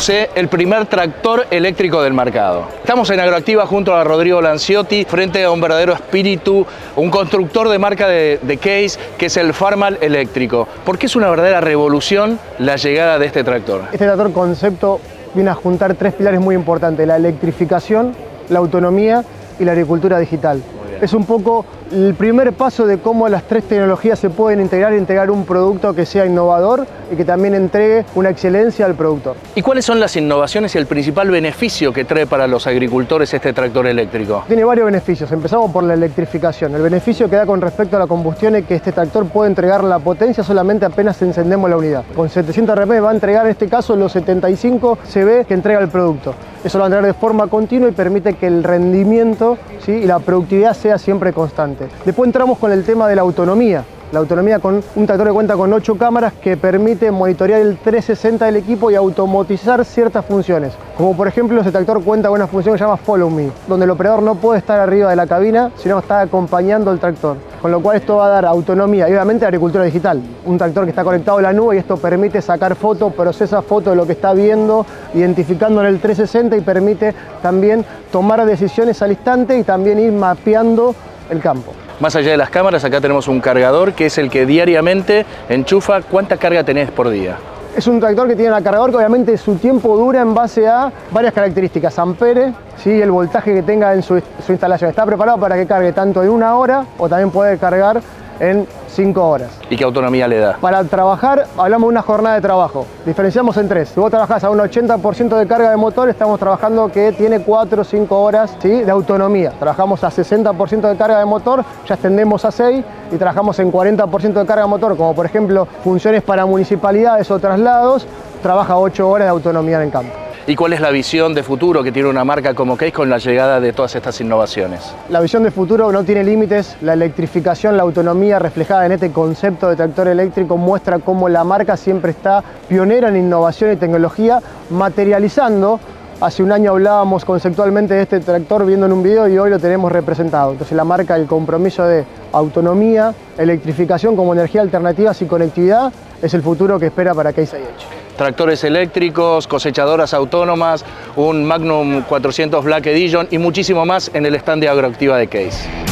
conoce el primer tractor eléctrico del mercado. Estamos en Agroactiva junto a Rodrigo Lanciotti, frente a un verdadero espíritu, un constructor de marca de, de case, que es el Farmal eléctrico. ¿Por qué es una verdadera revolución la llegada de este tractor? Este tractor concepto viene a juntar tres pilares muy importantes, la electrificación, la autonomía y la agricultura digital. Es un poco el primer paso de cómo las tres tecnologías se pueden integrar y entregar un producto que sea innovador y que también entregue una excelencia al productor. ¿Y cuáles son las innovaciones y el principal beneficio que trae para los agricultores este tractor eléctrico? Tiene varios beneficios. Empezamos por la electrificación. El beneficio que da con respecto a la combustión es que este tractor puede entregar la potencia solamente apenas encendemos la unidad. Con 700 RPM va a entregar en este caso los 75 CV que entrega el producto. Eso lo va a entregar de forma continua y permite que el rendimiento ¿sí? y la productividad sea siempre constante. Después entramos con el tema de la autonomía. La autonomía con un tractor que cuenta con 8 cámaras que permite monitorear el 360 del equipo y automatizar ciertas funciones. Como por ejemplo, ese tractor cuenta con una función que se llama Follow Me, donde el operador no puede estar arriba de la cabina, sino está acompañando al tractor. Con lo cual esto va a dar autonomía y obviamente agricultura digital. Un tractor que está conectado a la nube y esto permite sacar fotos, procesa fotos de lo que está viendo, identificando en el 360 y permite también tomar decisiones al instante y también ir mapeando el campo. Más allá de las cámaras, acá tenemos un cargador que es el que diariamente enchufa. ¿Cuánta carga tenés por día? Es un tractor que tiene un cargador que obviamente su tiempo dura en base a varias características. Ampere, ¿sí? el voltaje que tenga en su, su instalación. Está preparado para que cargue tanto en una hora o también puede cargar en 5 horas. ¿Y qué autonomía le da? Para trabajar, hablamos de una jornada de trabajo. Diferenciamos en tres. Si vos trabajás a un 80% de carga de motor, estamos trabajando que tiene 4 o 5 horas ¿sí? de autonomía. Trabajamos a 60% de carga de motor, ya extendemos a 6 y trabajamos en 40% de carga de motor, como por ejemplo funciones para municipalidades o traslados, trabaja 8 horas de autonomía en el campo y cuál es la visión de futuro que tiene una marca como Case con la llegada de todas estas innovaciones. La visión de futuro no tiene límites, la electrificación, la autonomía reflejada en este concepto de tractor eléctrico muestra cómo la marca siempre está pionera en innovación y tecnología, materializando Hace un año hablábamos conceptualmente de este tractor viendo en un video y hoy lo tenemos representado. Entonces la marca, el compromiso de autonomía, electrificación como energía alternativa y conectividad es el futuro que espera para Case IH tractores eléctricos, cosechadoras autónomas, un Magnum 400 Black Edition y muchísimo más en el stand de Agroactiva de Case.